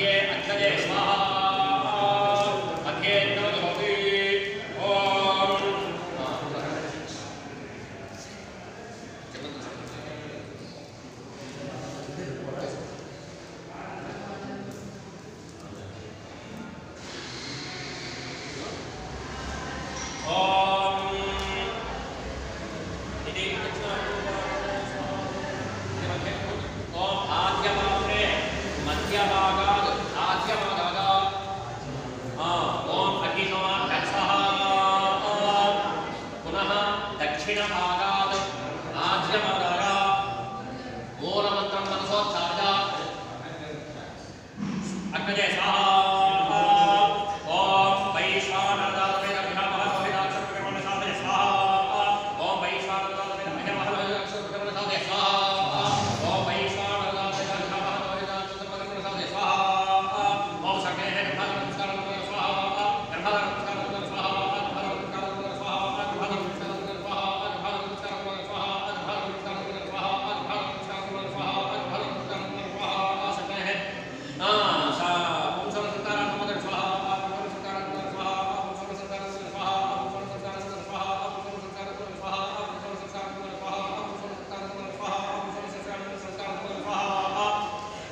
Ye Acharya Swaha. Yes, uh -huh.